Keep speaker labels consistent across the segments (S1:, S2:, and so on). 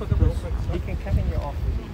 S1: office. He can come in your office.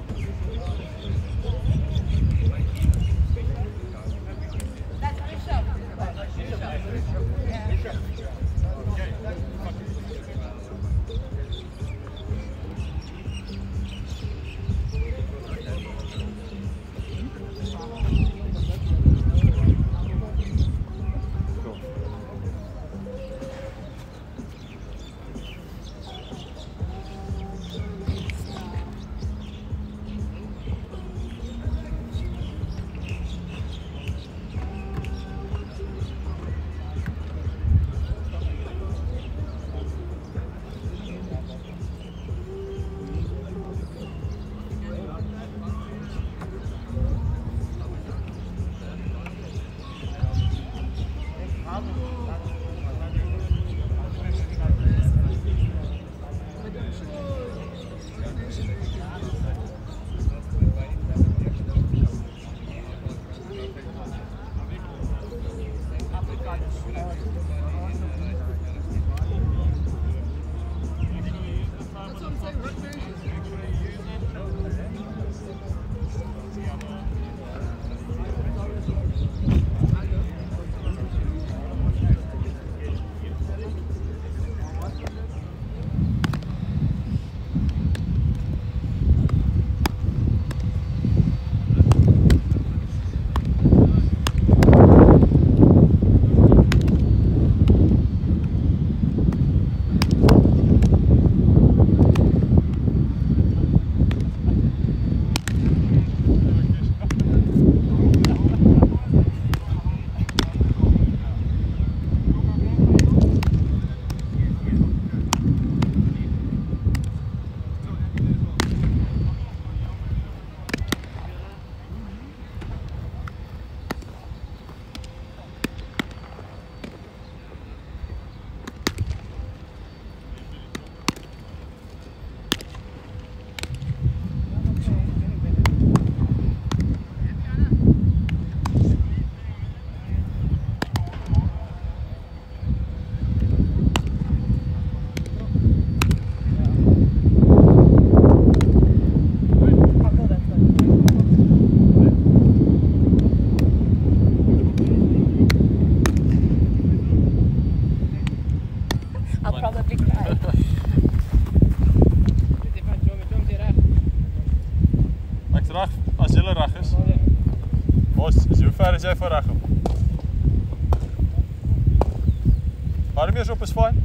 S1: Arm eers op is fyn.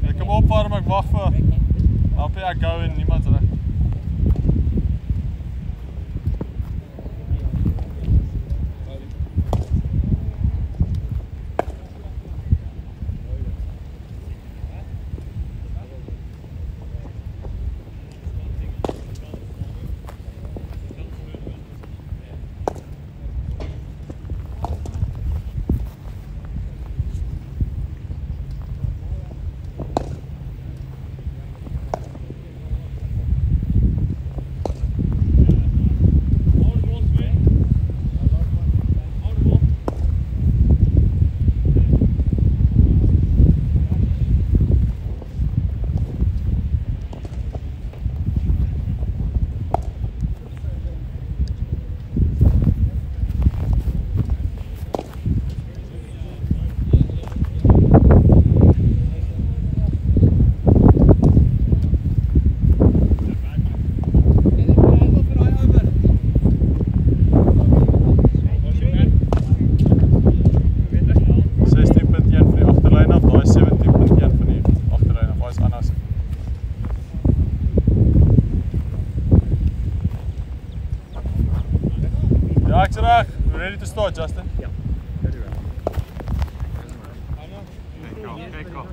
S1: Ek kom opwarm, ek wag vir Happy ek gou en niemand reg. Ecco, ecco.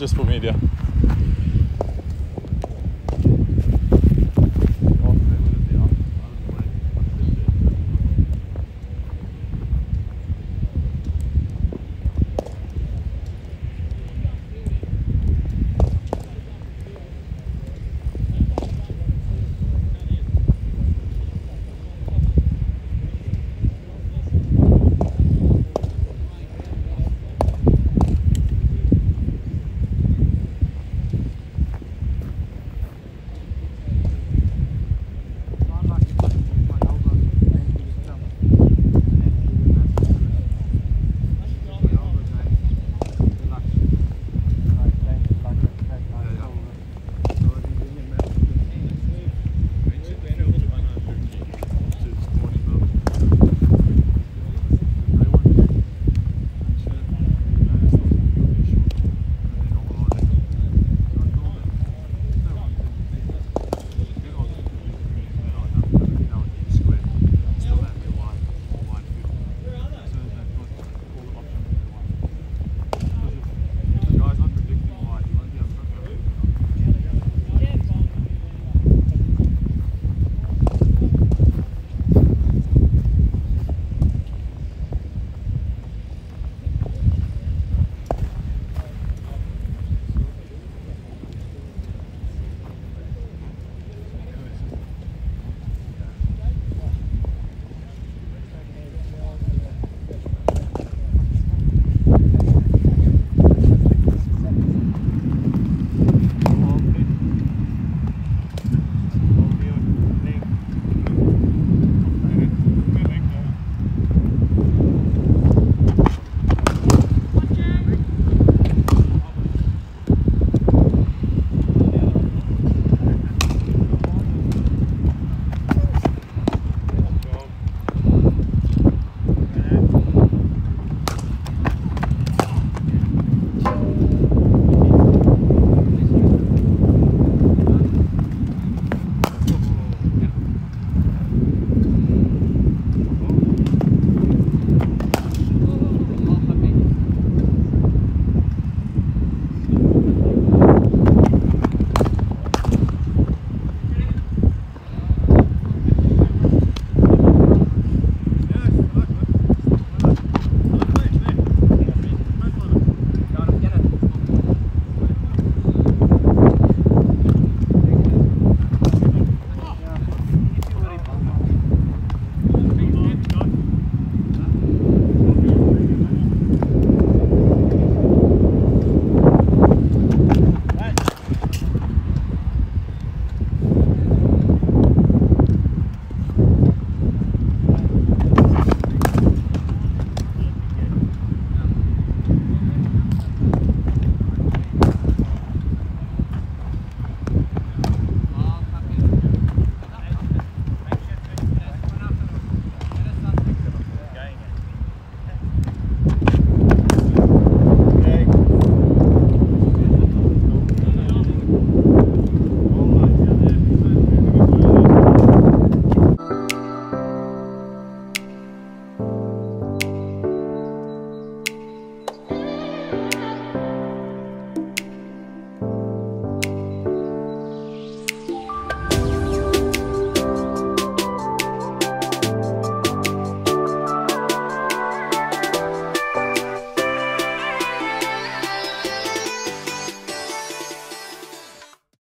S1: Just for media.